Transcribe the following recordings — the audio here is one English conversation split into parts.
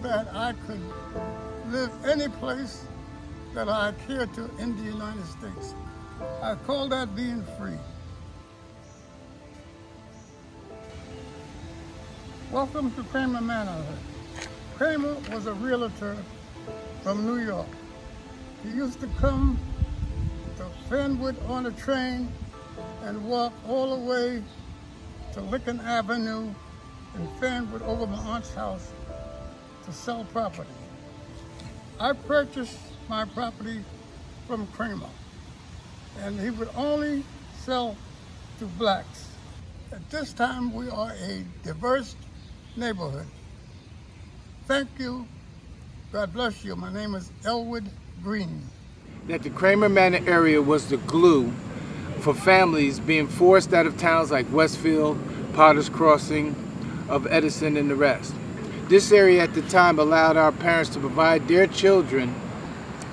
that I could live any place that I care to in the United States. I call that being free. Welcome to Kramer Manor. Kramer was a realtor from New York. He used to come to Fanwood on a train and walk all the way to Lincoln Avenue in Fanwood over my aunt's house to sell property. I purchased my property from Kramer and he would only sell to blacks. At this time, we are a diverse neighborhood. Thank you. God bless you. My name is Elwood Green. That the Kramer Manor area was the glue for families being forced out of towns like Westfield, Potter's Crossing, of Edison and the rest. This area at the time allowed our parents to provide their children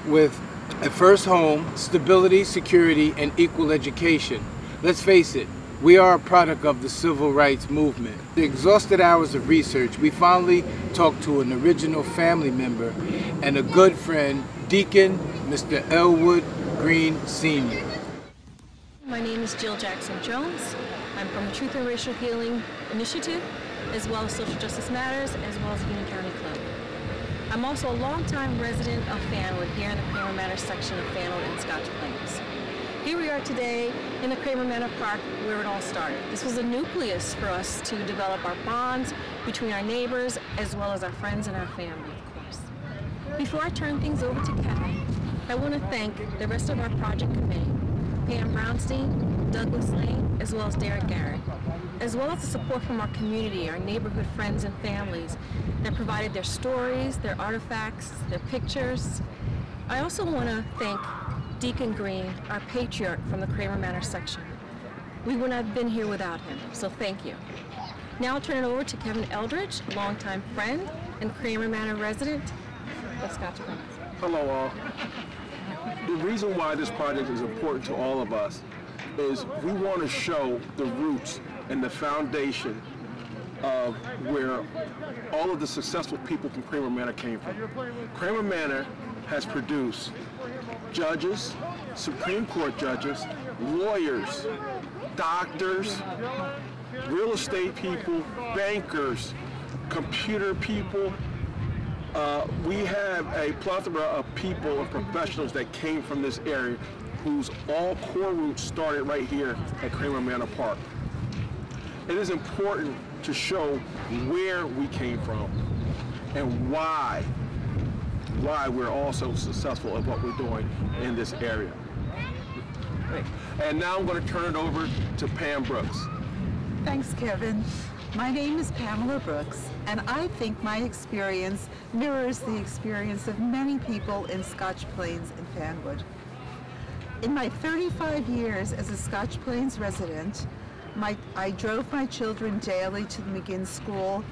with a first home, stability, security, and equal education. Let's face it, we are a product of the civil rights movement. The exhausted hours of research, we finally talked to an original family member and a good friend, Deacon Mr. Elwood Green Sr. My name is Jill Jackson Jones. I'm from the Truth and Racial Healing Initiative, as well as Social Justice Matters, as well as Union County Club. I'm also a longtime resident of Fanwood here in the Kramer Manor section of Fanwood and Scotch Plains. Here we are today in the Kramer Manor Park where it all started. This was a nucleus for us to develop our bonds between our neighbors as well as our friends and our family, of course. Before I turn things over to Kevin, I want to thank the rest of our project committee, Pam Brownstein, Douglas Lane, as well as Derek Garrett, as well as the support from our community, our neighborhood friends and families that provided their stories, their artifacts, their pictures. I also want to thank Deacon Green, our patriarch from the Kramer Manor section. We would not have been here without him, so thank you. Now I'll turn it over to Kevin Eldridge, longtime friend and Kramer Manor resident of Scotch Plains. Hello all. The reason why this project is important to all of us is we want to show the roots and the foundation of where all of the successful people from Kramer Manor came from. Kramer Manor has produced judges, Supreme Court judges, lawyers, doctors, real estate people, bankers, computer people. Uh, we have a plethora of people and professionals that came from this area whose all core roots started right here at Kramer Manor Park. It is important to show where we came from and why, why we're all so successful at what we're doing in this area. And now I'm going to turn it over to Pam Brooks. Thanks, Kevin. My name is Pamela Brooks, and I think my experience mirrors the experience of many people in Scotch Plains and Fanwood. In my 35 years as a Scotch Plains resident, my, I drove my children daily to the McGinn School.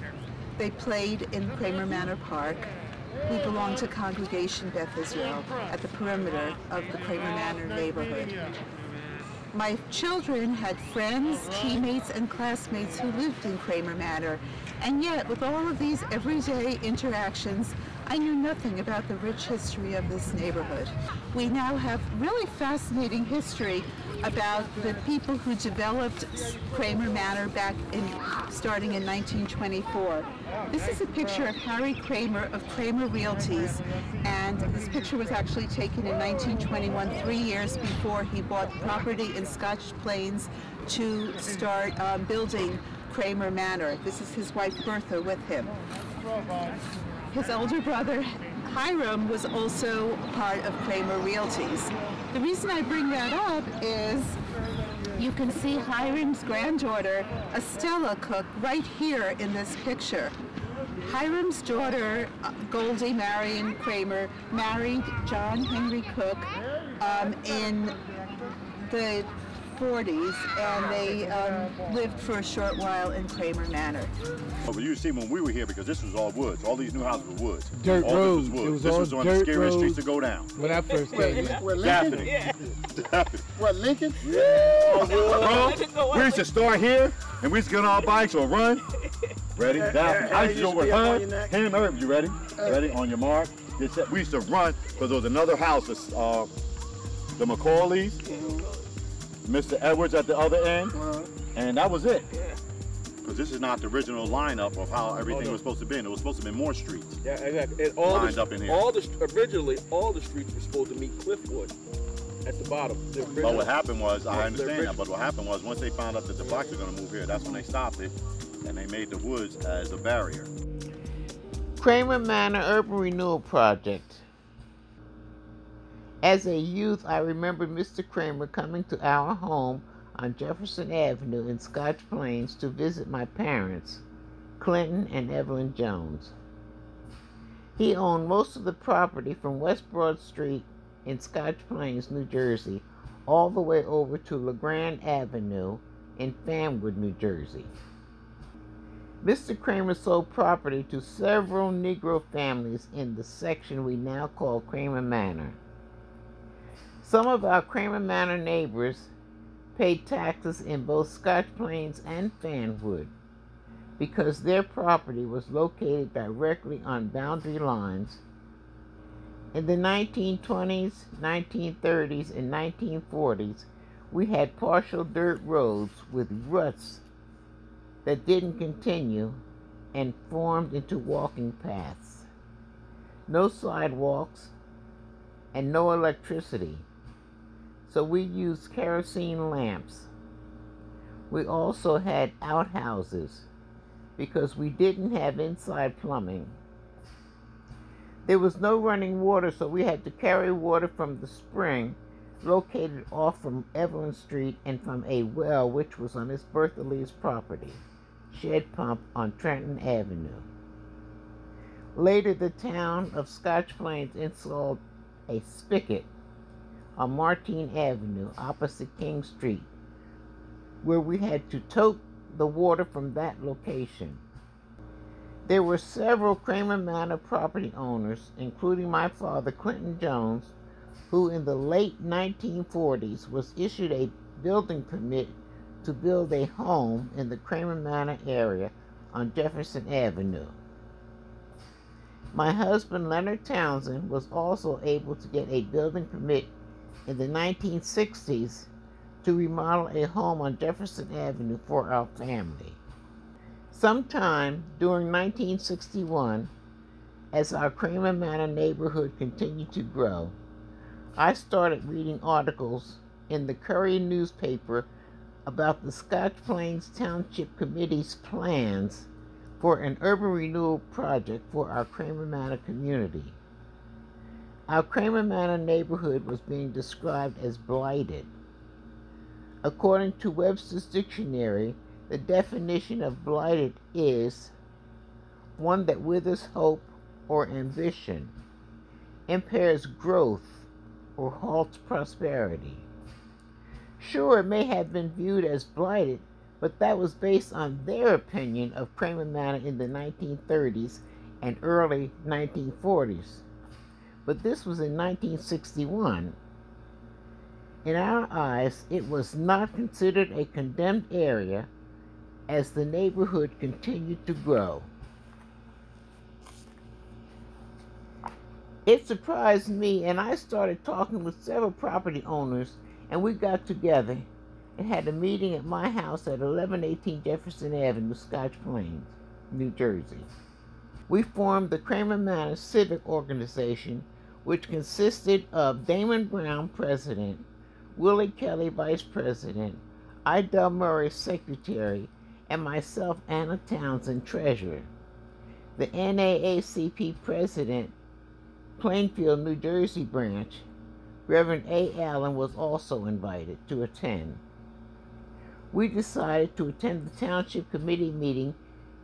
They played in Kramer Manor Park. We belong to Congregation Beth Israel at the perimeter of the Kramer Manor neighborhood. My children had friends, teammates, and classmates who lived in Kramer Manor, and yet with all of these everyday interactions, I knew nothing about the rich history of this neighborhood. We now have really fascinating history about the people who developed Kramer Manor back in, starting in 1924. This is a picture of Harry Kramer of Kramer Realties, and this picture was actually taken in 1921, three years before he bought property in Scotch Plains to start um, building Kramer Manor. This is his wife Bertha with him. His older brother Hiram was also part of Kramer Realties. The reason I bring that up is you can see Hiram's granddaughter, Estella Cook, right here in this picture. Hiram's daughter, uh, Goldie Marion Kramer, married John Henry Cook um, in the 40s, and they um, lived for a short while in Kramer Manor. But you see when we were here, because this was all woods. All these new houses were woods. Dirt all roads. This was It woods. was this all was on the dirt scariest streets to go down. When I first came. here. Where Lincoln? Definitely. Definitely. What, Lincoln? Bro, we used to start here, and we used to get on our bikes or run Ready? Uh, That uh, I uh, used to go with be up on her, him, Herb. You ready? Ready? On your mark. We used to run because there was another house, uh, the Macaulays, Mr. Edwards at the other end, Uh, and that was it. yeah. Because this is not the original lineup of how everything no. was supposed to be. It was supposed to be more streets. Yeah, exactly. And all Lined the, up in here. all the originally all the streets were supposed to meet Cliffwood at the bottom. The But what happened was, I understand that, but what happened was once they found out that the blacks were going to move here, that's when they stopped it, and they made the woods as a barrier. Kramer Manor Urban Renewal Project. As a youth, I remember Mr. Kramer coming to our home on Jefferson Avenue in Scotch Plains to visit my parents, Clinton and Evelyn Jones. He owned most of the property from West Broad Street in Scotch Plains, New Jersey, all the way over to LeGrand Avenue in Fanwood, New Jersey. Mr. Kramer sold property to several Negro families in the section we now call Kramer Manor. Some of our Kramer Manor neighbors paid taxes in both Scotch Plains and Fanwood because their property was located directly on boundary lines. In the 1920s, 1930s, and 1940s, we had partial dirt roads with ruts that didn't continue and formed into walking paths. No sidewalks and no electricity. So we used kerosene lamps. We also had outhouses because we didn't have inside plumbing. There was no running water, so we had to carry water from the spring located off from Evelyn Street and from a well which was on Miss Bertha Lee's property, Shed Pump on Trenton Avenue. Later, the town of Scotch Plains installed a spigot on Martin Avenue opposite King Street, where we had to tote the water from that location. There were several Kramer Manor property owners, including my father, Clinton Jones, who in the late 1940s was issued a building permit to build a home in the Kramer Manor area on Jefferson Avenue. My husband, Leonard Townsend, was also able to get a building permit in the 1960s to remodel a home on Jefferson Avenue for our family. Sometime during 1961, as our Kramer Manor neighborhood continued to grow, I started reading articles in the Courier newspaper about the Scotch Plains Township Committee's plans for an urban renewal project for our Kramer Manor community. Our Kramer Manor neighborhood was being described as blighted. According to Webster's dictionary, the definition of blighted is one that withers hope or ambition, impairs growth, or halts prosperity. Sure, it may have been viewed as blighted, but that was based on their opinion of Kramer Manor in the 1930s and early 1940s. But this was in 1961. In our eyes, it was not considered a condemned area as the neighborhood continued to grow. It surprised me, and I started talking with several property owners, and we got together and had a meeting at my house at 1118 Jefferson Avenue, Scotch Plains, New Jersey. We formed the Kramer Manor Civic Organization, which consisted of Damon Brown, president, Willie Kelly, vice president, Idell Murray, secretary, and myself, Anna Townsend, treasurer. The NAACP president, Plainfield, New Jersey branch, Reverend A. Allen, was also invited to attend. We decided to attend the Township Committee meeting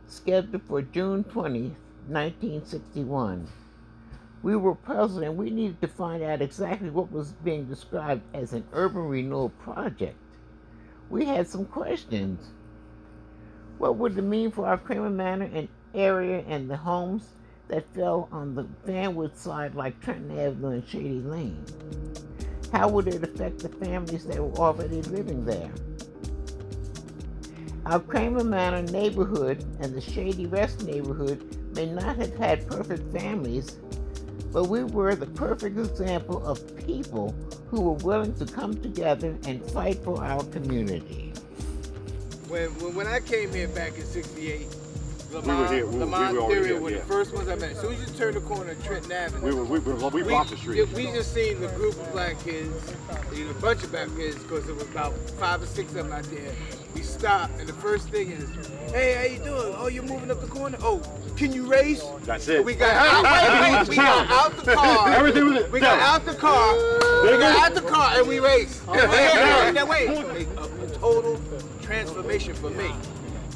scheduled for June 20, 1961. We were puzzled and we needed to find out exactly what was being described as an urban renewal project. We had some questions. What would it mean for our Kramer Manor and area and the homes that fell on the Fanwood side like Trenton Avenue and Shady Lane? How would it affect the families that were already living there? Our Kramer Manor neighborhood and the Shady Rest neighborhood may not have had perfect families, but we were the perfect example of people who were willing to come together and fight for our community. When, when, I came here back in 68, Lamont, We were here. We- we were already here, were yeah. the first ones I met. As soon as you turn the corner of Trenton Avenue, We were, we were, we blocked the street. We just seen the group of black kids, a bunch of black kids, because there was about five or six of them out there. We stopped, and the first thing is, "Hey, how you doing? Oh, you're moving up the corner. Oh, can you race?" That's it. We got out, we got out the car. Everything was. We got out the car. We got out the car and we raced. And wait, wait, wait, a total transformation for me.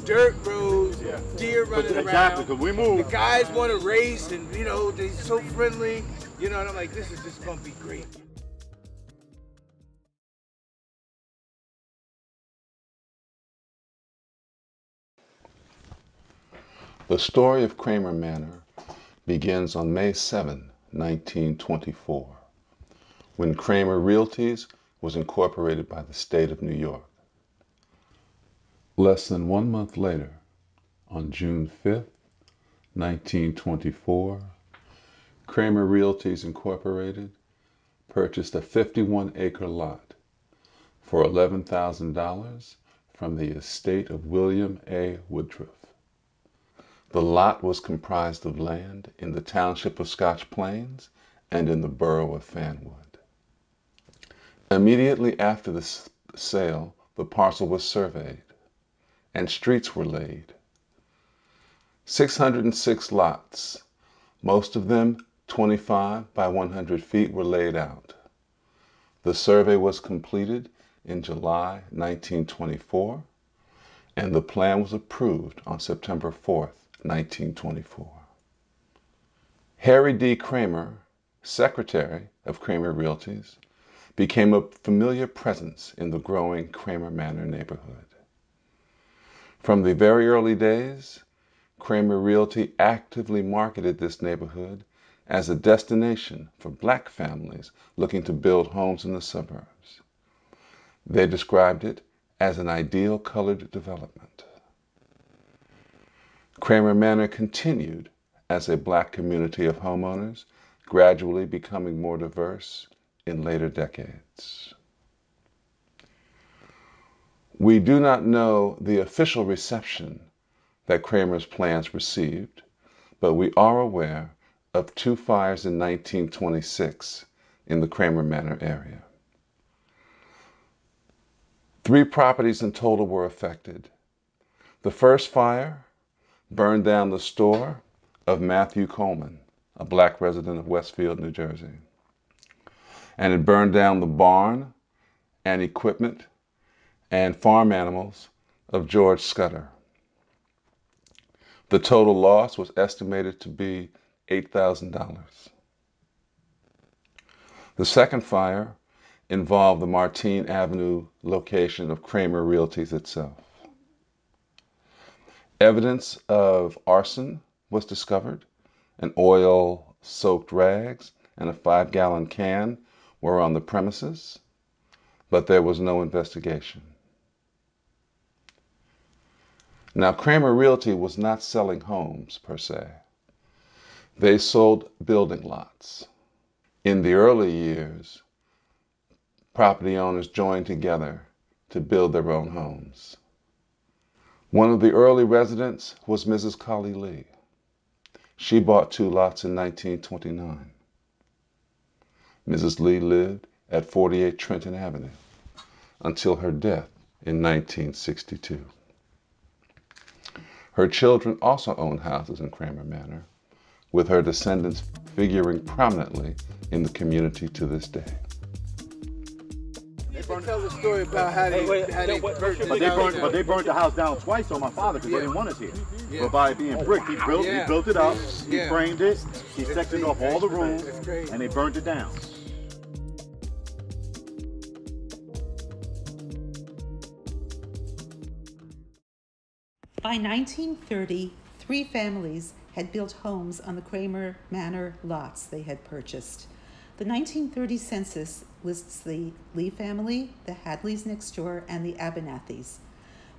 Dirt roads, deer running Exactly, around. because we move. The guys want to race, and you know they're so friendly. You know, and I'm like, this is just gonna be great. The story of Kramer Manor begins on May 7, 1924, when Kramer Realties was incorporated by the state of New York. Less than one month later, on June 5, 1924, Kramer Realties Incorporated purchased a 51 acre lot for $11,000 from the estate of William A. Woodruff. The lot was comprised of land in the township of Scotch Plains and in the borough of Fanwood. Immediately after the sale, the parcel was surveyed and streets were laid. 606 lots, most of them 25 by 100 feet, were laid out. The survey was completed in July 1924 and the plan was approved on September 4, 1924. Harry D. Kramer, secretary of Kramer Realties, became a familiar presence in the growing Kramer Manor neighborhood. From the very early days, Kramer Realty actively marketed this neighborhood as a destination for black families looking to build homes in the suburbs. They described it as an ideal colored development. Kramer Manor continued as a black community of homeowners, gradually becoming more diverse in later decades. We do not know the official reception that Kramer's plans received, but we are aware of two fires in 1926 in the Kramer Manor area. Three properties in total were affected. The first fire burned down the store of Matthew Coleman, a black resident of Westfield, New Jersey. And it burned down the barn and equipment and farm animals of George Scudder. The total loss was estimated to be $8,000. The second fire involved the Martine Avenue location of Kramer Realties itself. Evidence of arson was discovered, and oil soaked rags and a five gallon can were on the premises, but there was no investigation. Now, Kramer Realty was not selling homes per se, they sold building lots. In the early years, property owners joined together to build their own homes. One of the early residents was Mrs. Collie Lee. She bought two lots in 1929. Mrs. Lee lived at 48 Trenton Avenue until her death in 1962. Her children also owned houses in Kramer Manor, with her descendants figuring prominently in the community to this day. They tell the story about how they, wait, how no, they what- purchased But they down burned, but they burned the house down twice on my father because Yeah. they didn't want us here. Yeah. But by it being brick, he built, Yeah. he built it up, he framed it, he That's sectioned off all the rooms, great. That's great. and they burned it down. By 1930, three families had built homes on the Kramer Manor lots they had purchased. The 1930 census lists the Lee family, the Hadleys next door, and the Abernathys.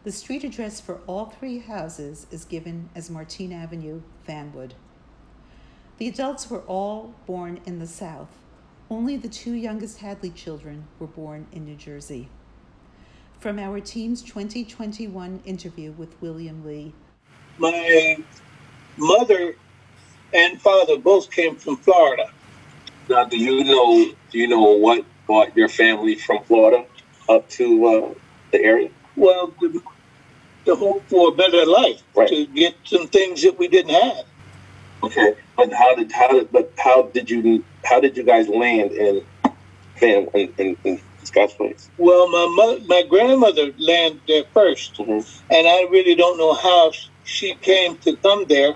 The street address for all three houses is given as Martine Avenue, Fanwood. The adults were all born in the South. Only the two youngest Hadley children were born in New Jersey. From our team's 2021 interview with William Lee. My mother and father both came from Florida. Now, do you know? Do you know what brought your family from Florida up to uh, the area? Well, the, the hope for a better life, right. to get some things that we didn't have. Okay, but how did how did but how did you how did you guys land in in in, in Scotch Plains? Well, my mother, my grandmother landed there 1st mm-hmm. and I really don't know how she came to come there.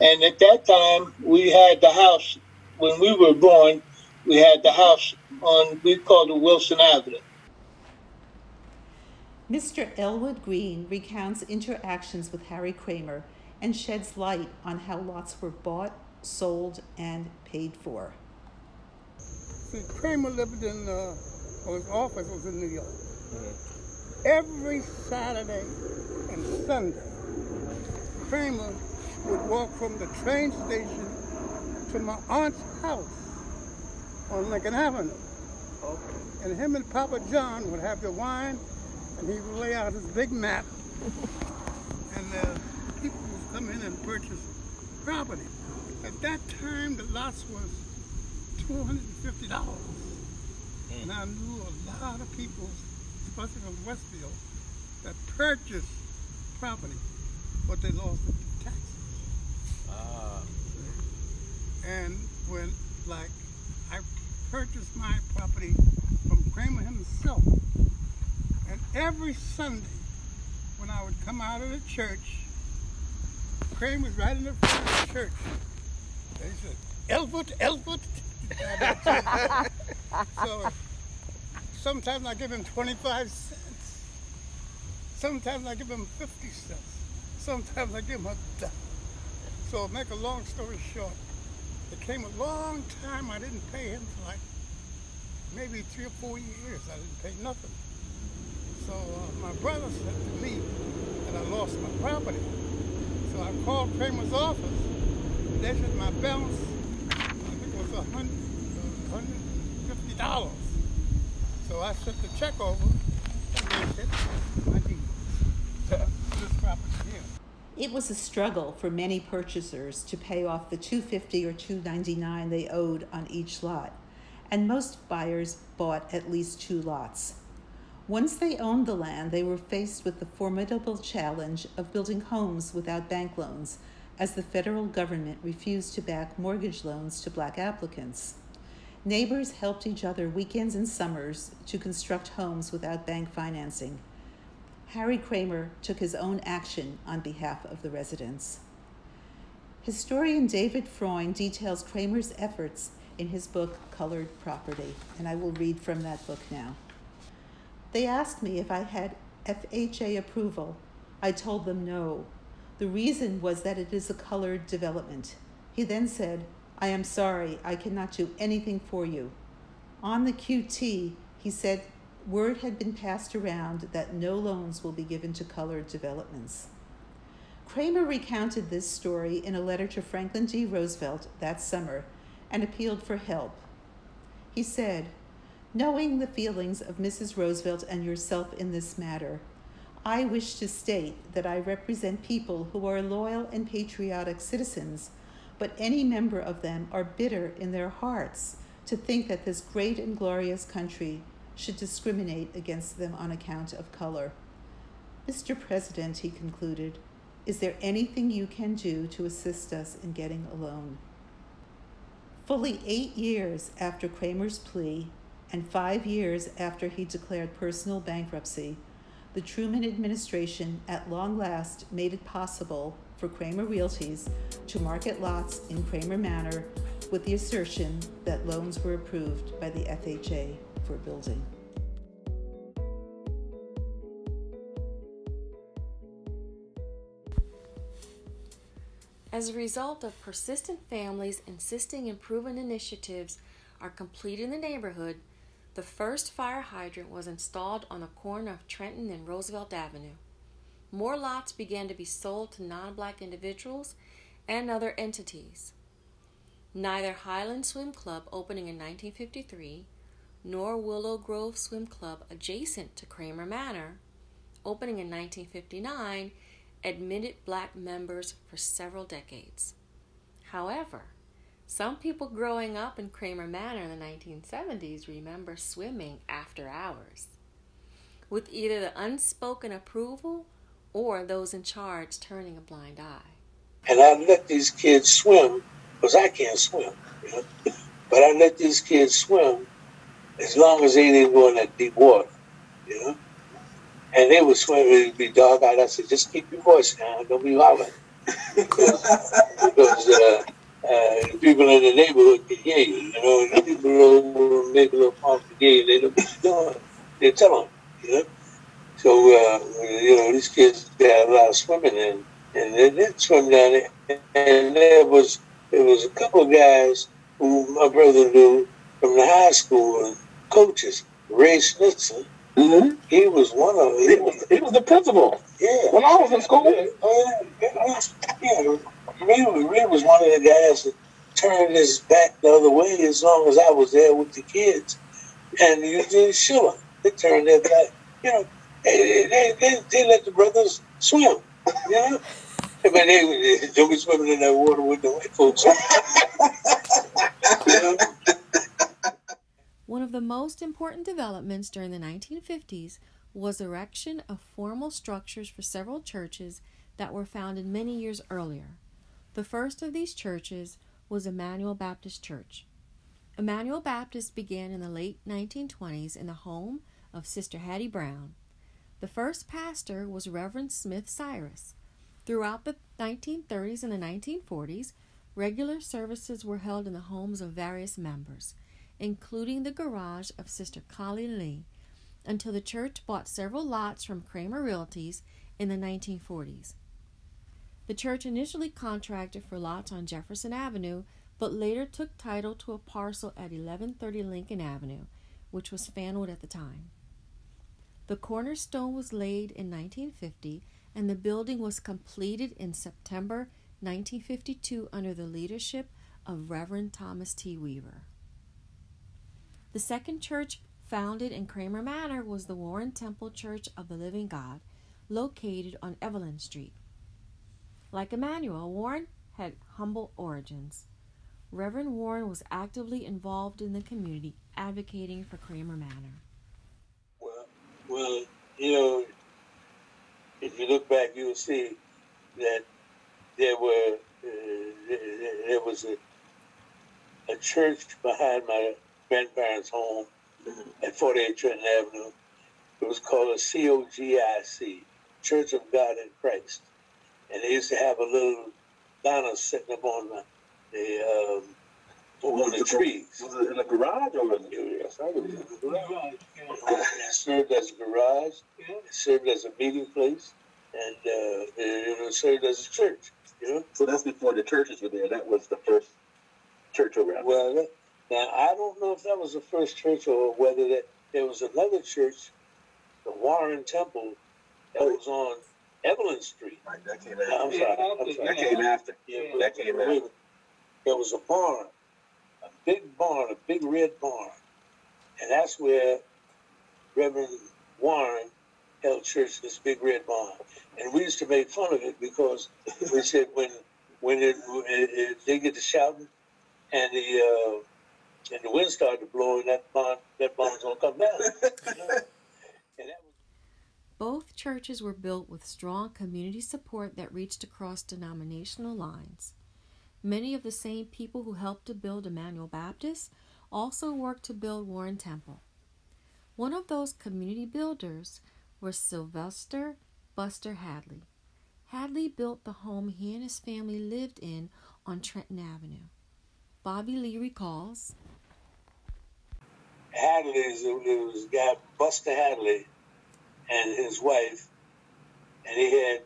And at that time, we had the house when we were born. We had the house on we called it Wilson Avenue. Mr. Elwood Green recounts interactions with Harry Kramer and sheds light on how lots were bought, sold, and paid for. See, Kramer lived in, uh, his office was in New York. Mm-hmm. Every Saturday and Sunday, Kramer would walk from the train station to my aunt's house on Lincoln Avenue. Okay. And him and Papa John would have the wine, and he would lay out his big map. and uh, people would come in and purchase property. At that time, the lots was $250. And I knew a lot of people, especially from Westfield, that purchased property, but they lost it the taxes. Ah. And when, like, I purchased my property from Kramer himself, and every Sunday, when I would come out of the church, crane was right in the front of the church. They said, Elwood, Elwood. so sometimes I give him 25 cents. Sometimes I give him 50 cents. Sometimes I give him a dollar. So make a long story short, it came a long time I didn't pay him for like maybe three or four years. I didn't pay nothing. So uh, my brother said to me that I lost my property. So I called Kramer's office. They said my balance, I think it was $100, $150. So I sent the check over. It was a struggle for many purchasers to pay off the 250 or 299 they owed on each lot, and most buyers bought at least two lots. Once they owned the land, they were faced with the formidable challenge of building homes without bank loans, as the federal government refused to back mortgage loans to black applicants. Neighbors helped each other weekends and summers to construct homes without bank financing. Harry Kramer took his own action on behalf of the residents. Historian David Freund details Kramer's efforts in his book Colored Property, and I will read from that book now. They asked me if I had FHA approval. I told them no. The reason was that it is a colored development. He then said, I am sorry, I cannot do anything for you. On the QT, he said word had been passed around that no loans will be given to colored developments. Kramer recounted this story in a letter to Franklin D. Roosevelt that summer and appealed for help. He said, Knowing the feelings of Mrs. Roosevelt and yourself in this matter, I wish to state that I represent people who are loyal and patriotic citizens, but any member of them are bitter in their hearts to think that this great and glorious country should discriminate against them on account of color. Mr. President, he concluded, is there anything you can do to assist us in getting a loan? Fully eight years after Kramer's plea, and five years after he declared personal bankruptcy, the Truman administration at long last made it possible for Kramer Realties to market lots in Kramer Manor with the assertion that loans were approved by the FHA for building. As a result of persistent families insisting improvement initiatives are complete in the neighborhood, the first fire hydrant was installed on the corner of Trenton and Roosevelt Avenue. More lots began to be sold to non black individuals and other entities. Neither Highland Swim Club, opening in 1953, nor Willow Grove Swim Club, adjacent to Kramer Manor, opening in 1959, admitted black members for several decades. However, some people growing up in Kramer Manor in the 1970s remember swimming after hours, with either the unspoken approval or those in charge turning a blind eye. And I let these kids swim because I can't swim, you know? but I let these kids swim as long as they didn't go in that deep water, you know. And they would swim, it'd be dark out. I said, just keep your voice down, don't be loud. because, uh, uh, people in the neighborhood can hear you, you know, people over a little pump can hear you, they know what you're doing. They tell them, you know. So, uh, you know, these kids got a lot of swimming in, and they did swim down there. And there was, there was a couple of guys who my brother knew from the high school and coaches, Ray Schnitzer. Mm-hmm. He was one of them. He was, he was the principal. Yeah. When I was in school. Yeah. Yeah. Ray, Ray was one of the guys that turned his back the other way as long as I was there with the kids. And you did sure. They turned their back. You know, they, they, they, they let the brothers swim. You know? I mean, they, they don't be swimming in that water with the white folks. you know? One of the most important developments during the 1950s was erection of formal structures for several churches that were founded many years earlier. The first of these churches was Emmanuel Baptist Church. Emmanuel Baptist began in the late 1920s in the home of Sister Hattie Brown. The first pastor was Reverend Smith Cyrus. Throughout the 1930s and the 1940s, regular services were held in the homes of various members, including the garage of Sister Collie Lee, until the church bought several lots from Kramer Realties in the 1940s. The church initially contracted for lots on Jefferson Avenue, but later took title to a parcel at 1130 Lincoln Avenue, which was Fanwood at the time. The cornerstone was laid in 1950 and the building was completed in September 1952 under the leadership of Reverend Thomas T. Weaver. The second church founded in Kramer Manor was the Warren Temple Church of the Living God, located on Evelyn Street. Like Emmanuel, Warren had humble origins. Reverend Warren was actively involved in the community, advocating for Kramer Manor. Well, you know, if you look back, you will see that there were uh, there was a a church behind my grandparents' home at 48 Trenton Avenue. It was called a COGIC, Church of God in Christ and they used to have a little banner sitting up on the, the um, on the, trees. Was it in the garage or in the yes, I was in the garage. It served as a garage. It served as a meeting place, and uh, it, served as a church. You know. So that's before the churches were there. That was the first church around. Well, now I don't know if that was the first church or whether that there was another church, the Warren Temple, that oh. was on Evelyn Street. Right, that came after. I'm sorry. I'm sorry. That came after. Yeah, that came after. There was a barn, big barn, a big red barn, and that's where Reverend Warren held church. This big red barn, and we used to make fun of it because we said when when it, it, it they get to shouting and the uh, and the wind started blowing, that barn that barn's gonna come down. both churches were built with strong community support that reached across denominational lines. Many of the same people who helped to build Emmanuel Baptist also worked to build Warren Temple. One of those community builders was Sylvester Buster Hadley. Hadley built the home he and his family lived in on Trenton Avenue. Bobby Lee recalls. Hadley, it was guy Buster Hadley and his wife, and he had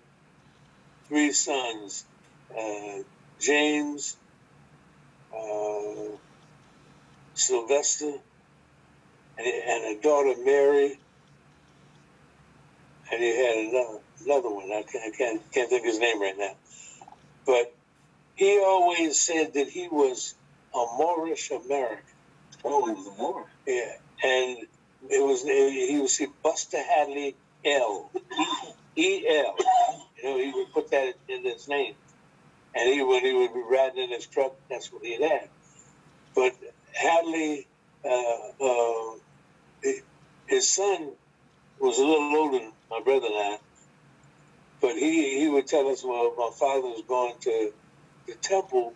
three sons uh, James, uh, Sylvester, and, and a daughter Mary, and he had another another one. I can't, I can't can't think of his name right now, but he always said that he was a Moorish American. Oh, he was a Moor. Yeah, and it was he was Buster Hadley L E L. You know, he would put that in his name, and he when he would be riding in his truck, that's what he had. But Hadley, uh, uh, his son was a little older than my brother and I, but he he would tell us, well, my father was going to the temple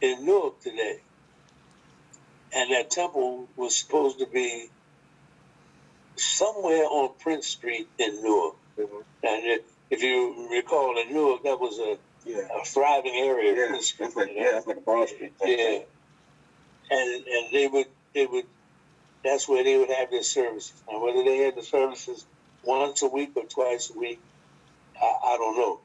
in Newark today, and that temple was supposed to be somewhere on Prince Street in Newark. Mm-hmm. And if you recall, in Newark, that was a, yeah. a thriving area. Yeah, that's like, yeah, that's like a Broad Street. Yeah, and and they would they would that's where they would have their services. Now, whether they had the services once a week or twice a week, I, I don't know.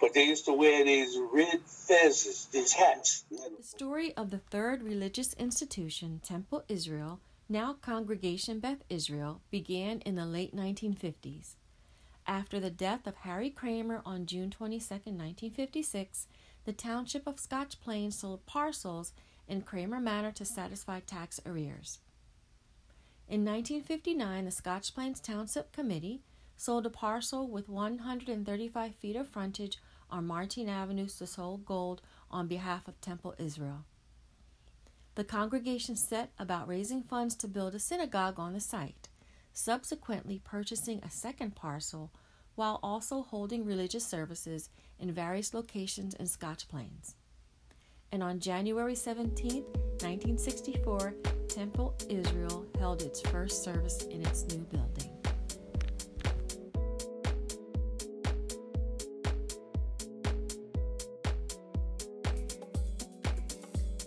But they used to wear these red fezzes, these hats. The story of the third religious institution, Temple Israel, now Congregation Beth Israel, began in the late 1950s. After the death of Harry Kramer on June 22, 1956, the township of Scotch Plains sold parcels in Kramer Manor to satisfy tax arrears. In 1959, the Scotch Plains Township Committee sold a parcel with 135 feet of frontage on Martin Avenue to Saul Gold on behalf of Temple Israel. The congregation set about raising funds to build a synagogue on the site, subsequently purchasing a second parcel while also holding religious services in various locations in Scotch Plains. And on January 17, 1964, Temple Israel held its first service in its new building.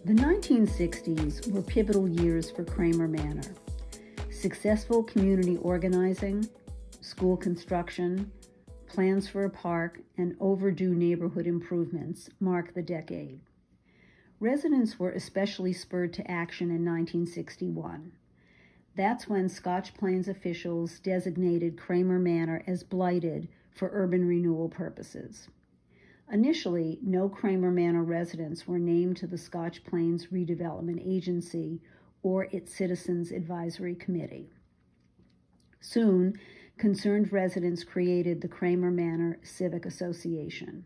The 1960s were pivotal years for Kramer Manor. Successful community organizing, school construction, plans for a park, and overdue neighborhood improvements mark the decade. Residents were especially spurred to action in 1961. That's when Scotch Plains officials designated Kramer Manor as blighted for urban renewal purposes. Initially, no Kramer Manor residents were named to the Scotch Plains Redevelopment Agency or its Citizens Advisory Committee. Soon, concerned residents created the Kramer Manor Civic Association.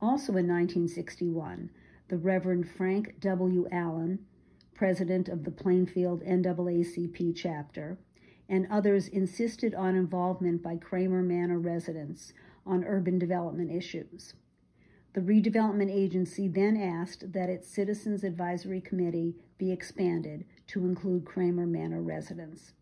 Also in 1961, the Reverend Frank W. Allen, president of the Plainfield NAACP chapter, and others insisted on involvement by Kramer Manor residents on urban development issues. The redevelopment agency then asked that its Citizens Advisory Committee be expanded to include Kramer Manor residents.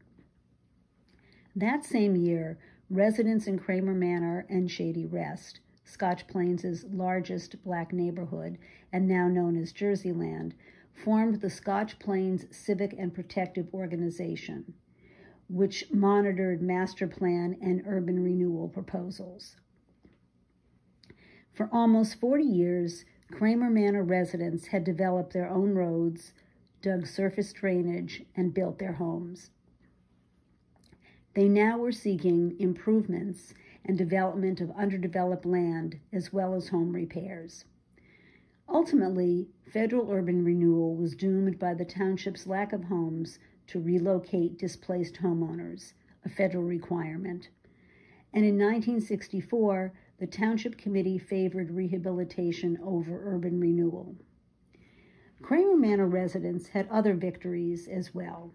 That same year, residents in Kramer Manor and Shady Rest, Scotch Plains' largest black neighborhood and now known as Jerseyland, formed the Scotch Plains Civic and Protective Organization, which monitored master plan and urban renewal proposals. For almost 40 years, Kramer Manor residents had developed their own roads, dug surface drainage, and built their homes. They now were seeking improvements and development of underdeveloped land as well as home repairs. Ultimately, federal urban renewal was doomed by the township's lack of homes to relocate displaced homeowners, a federal requirement. And in 1964, the Township Committee favored rehabilitation over urban renewal. Kramer Manor residents had other victories as well.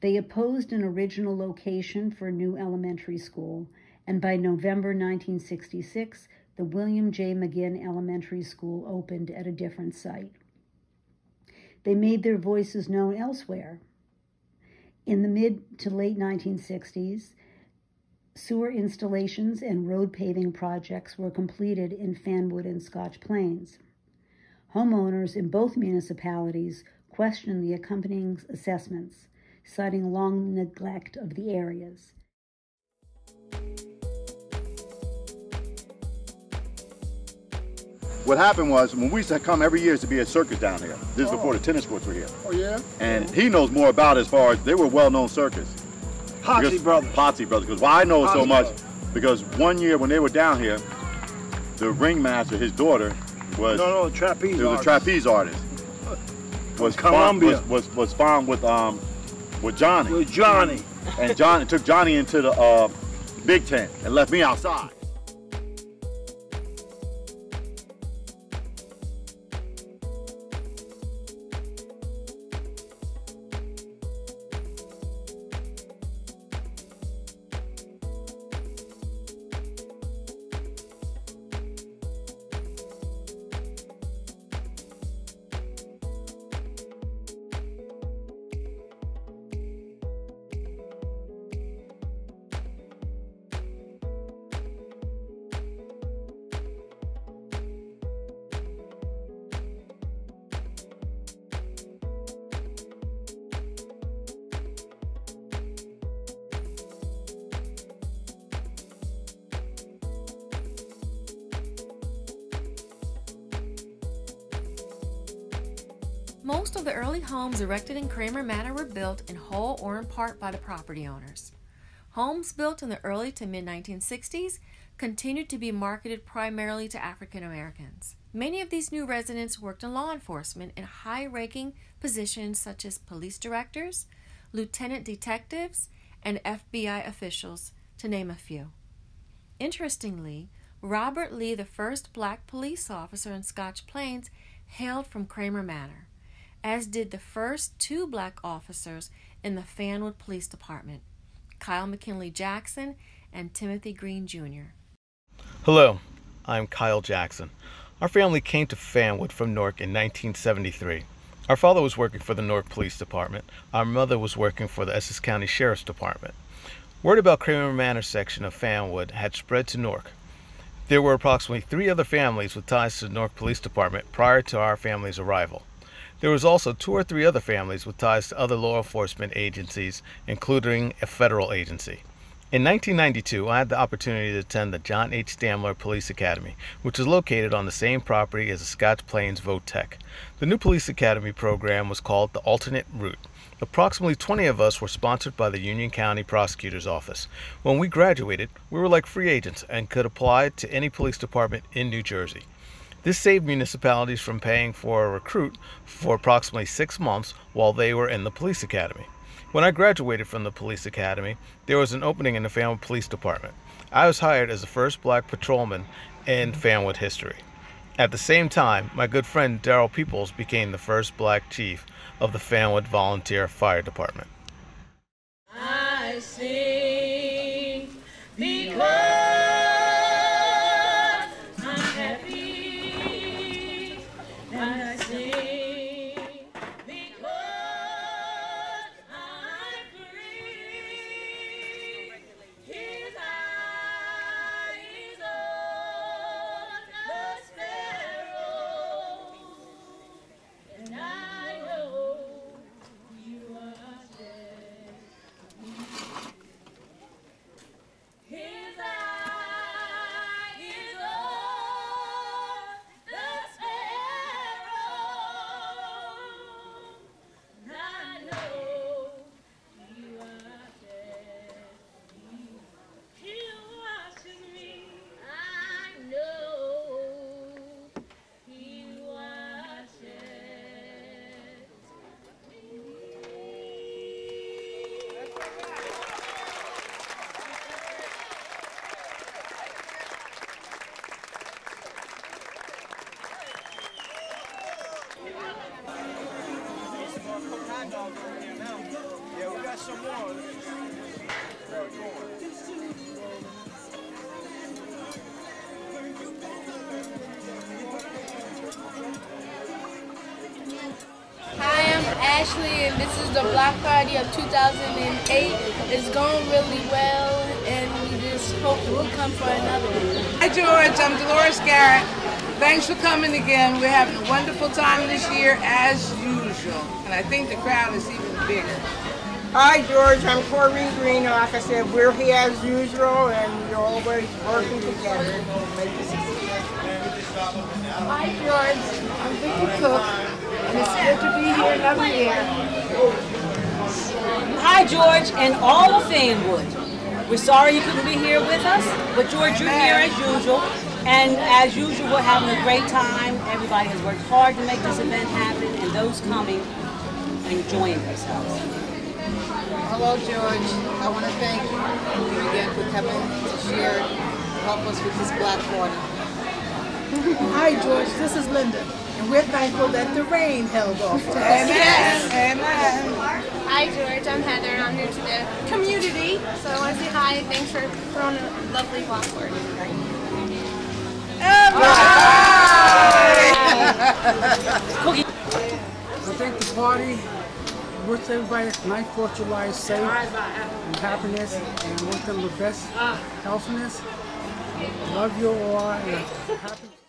They opposed an original location for a new elementary school, and by November 1966, the William J. McGinn Elementary School opened at a different site. They made their voices known elsewhere. In the mid to late 1960s, Sewer installations and road paving projects were completed in Fanwood and Scotch Plains. Homeowners in both municipalities questioned the accompanying assessments, citing long neglect of the areas. what happened was when we used to come every year to be a circus down here. This is Oh. before the tennis courts were here. Oh, yeah? And he knows more about it as far as they were well-known circus. Potsy Because- Brothers. Potsy Brothers. Because why I know it so much, Brothers. because one year when they were down here, the ringmaster, his daughter, was No, no, trapeze It was a trapeze artist. Was Colombia. Found, was, was was found with um with Johnny. With Johnny. And Johnny took Johnny into the uh, big tent and left me outside. Most of the early homes erected in Kramer Manor were built in whole or in part by the property owners. Homes built in the early to mid 1960s continued to be marketed primarily to African Americans. Many of these new residents worked in law enforcement in high ranking positions such as police directors, lieutenant detectives, and FBI officials, to name a few. Interestingly, Robert Lee, the first black police officer in Scotch Plains, hailed from Kramer Manor, as did the first two black officers in the Fanwood Police Department, Kyle McKinley Jackson and Timothy Green Jr. Hello, I'm Kyle Jackson. Our family came to Fanwood from Newark in 1973. Our father was working for the Newark Police Department. Our mother was working for the Essex County Sheriff's Department. Word about Kramer Manor section of Fanwood had spread to Newark. There were approximately three other families with ties to the Newark Police Department prior to our family's arrival. There was also two or three other families with ties to other law enforcement agencies, including a federal agency. In 1992, I had the opportunity to attend the John H. Stamler Police Academy, which is located on the same property as the Scotch Plains Votech. The new police academy program was called the Alternate Route. Approximately 20 of us were sponsored by the Union County Prosecutor's Office. When we graduated, we were like free agents and could apply to any police department in New Jersey. This saved municipalities from paying for a recruit for approximately six months while they were in the police academy. When I graduated from the police academy, there was an opening in the Fanwood Police Department. I was hired as the first black patrolman in Fanwood history. At the same time, my good friend Daryl Peoples became the first black chief of the Fanwood Volunteer Fire Department. I sing Ashley, and this is the Block Party of 2008. It's going really well, and we just hope that we come for another one. Hi, George. I'm Dolores Garrett. Thanks for coming again. We're having a wonderful time this year, as usual. And I think the crowd is even bigger. Hi, George. I'm Corrine Green. and Like I said, we're here as usual, and we're always working together to make this a success. Hi, George. I'm Vicky Cook, and it's good to be here another year. Hi, George, and all of Fanwood. We're sorry you couldn't be here with us, but George, you're here as usual. And as usual, we're having a great time. Everybody has worked hard to make this event happen, and those coming are enjoying themselves. Hello, George. I want to thank you again for coming to share, to help us with this Black Water. Hi, George. This is Linda, and we're thankful that the rain held off. Yes. Amen. Hi, George. I'm Heather, and I'm new to the community. So I want to say hi and thanks for throwing a lovely blackboard. I think the party wish everybody a nice 4th of July safe and happiness and wish them the best healthiness. Love you all and happy You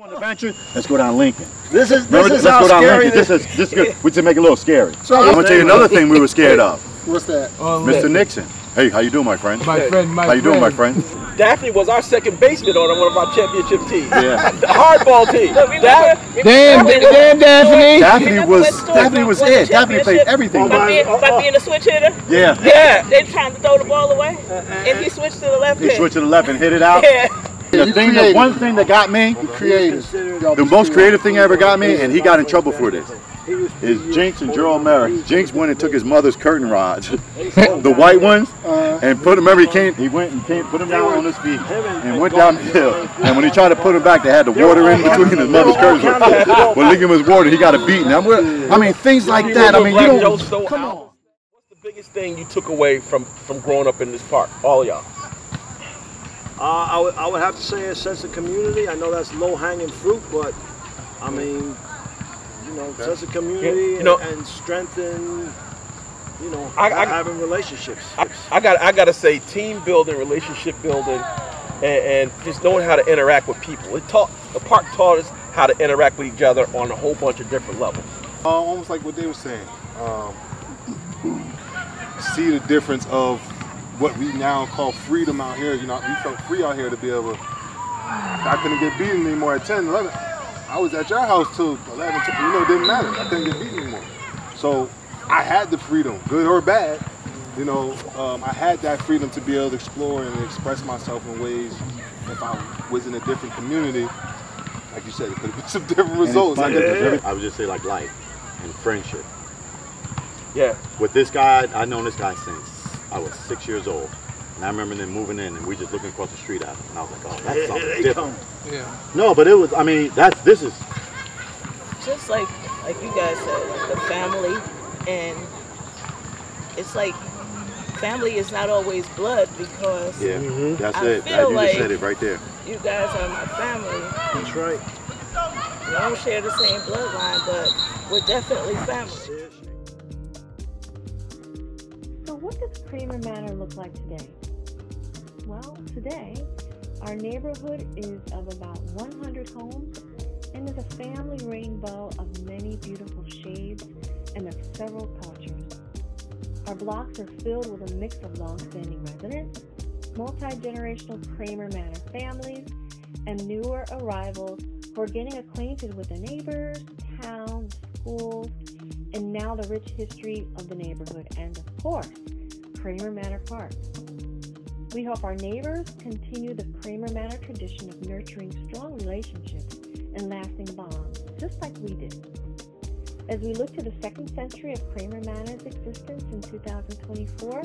want to venture? Let's go down Lincoln. This is this Remember, is how scary Lincoln. This is this is good. We just make it a little scary. So- I'm gonna tell you another thing we were scared of. What's that? Oh, Mr. Nixon. Hey, how you doing, my friend? My friend, my How you doing, my friend. friend? Daphne was our second baseman on one of our championship teams. Yeah. the hardball team. Daph- Damn, damn, Daphne. Daphne was Daphne was it. Daphne played everything. By being, by being a switch hitter? Yeah. Yeah. They trying to throw the ball away, uh-uh. and he switched to the left He hand. switched to the left and hit it out. Yeah. The thing, the one thing that got me, the most creative thing ever got me, and he got in trouble for this, is Jinx and Gerald Merrick. Jinx went and took his mother's curtain rods, the white ones, uh-huh. and put them. Remember, he came, he went and came, put them down on his feet, and went down the hill. And when he tried to put them back, they had the water in between his mother's curtains. When Lincoln was water, he got a beating. I mean, I mean, things like that. I mean, you don't. Come on. What's the biggest thing you took away from from growing up in this park? All of y'all. Uh, I, would, I would have to say a sense of community. I know that's low hanging fruit, but I mean, you know, sense of community You know- and, and strengthen, you know, I- I- having relationships. I, I got I got to say team building, relationship building, and, and just knowing how to interact with people. It taught the park taught us how to interact with each other on a whole bunch of different levels. Uh, almost like what they were saying. Um, see the difference of what we now call freedom out here. You know, we felt free out here to be able. I couldn't get beaten anymore at 10, 11. I was at your house till 11. till- You know, it didn't matter. I couldn't get beaten anymore. So I had the freedom, good or bad. You know, um, I had that freedom to be able to explore and express myself in ways. If I was in a different community, like you said, it could have been some different And it's results. funny 'cause every- I would just say like life and friendship. Yeah. With this guy, I've known this guy since I was six years old. And I remember them moving in and we just looking across the street at him. And I was like, oh, that's Here something they different. Yeah. No, but it was, I mean, that's, this is, just like like you guys said, like the family, and it's like family is not always blood because yeah, mm-hmm. that's I it. feel That, you like just said it right there. You guys are my family. That's right. We don't share the same bloodline, but we're definitely family. What does Kramer Manor look like today? Well, today, our neighborhood is of about 100 homes and is a family rainbow of many beautiful shades and of several cultures. Our blocks are filled with a mix of long-standing residents, multi-generational Kramer Manor families, and newer arrivals who are getting acquainted with the neighbors, towns, schools, and now the rich history of the neighborhood and, of course, Kramer Manor Park. We hope our neighbors continue the Kramer Manor tradition of nurturing strong relationships and lasting bonds, just like we did. As we look to the second century of Kramer Manor's existence in 2024,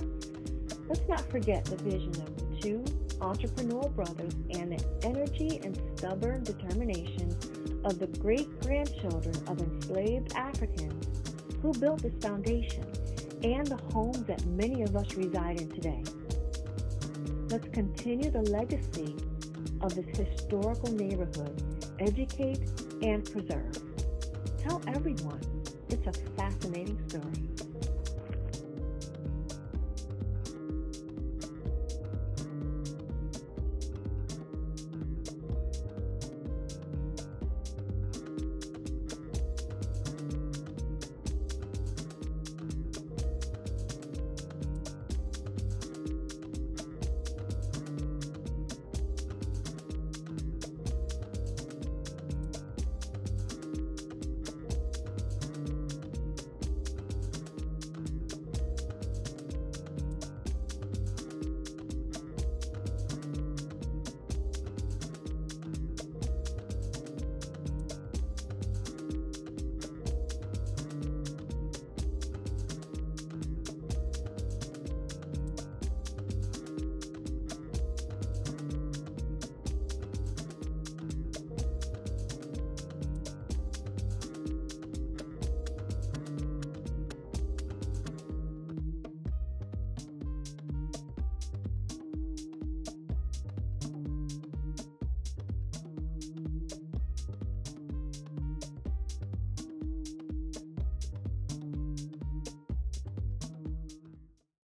let's not forget the vision of the two entrepreneurial brothers and the energy and stubborn determination of the great grandchildren of enslaved Africans who built this foundation and the homes that many of us reside in today. Let's continue the legacy of this historical neighborhood, educate and preserve. Tell everyone it's a fascinating story.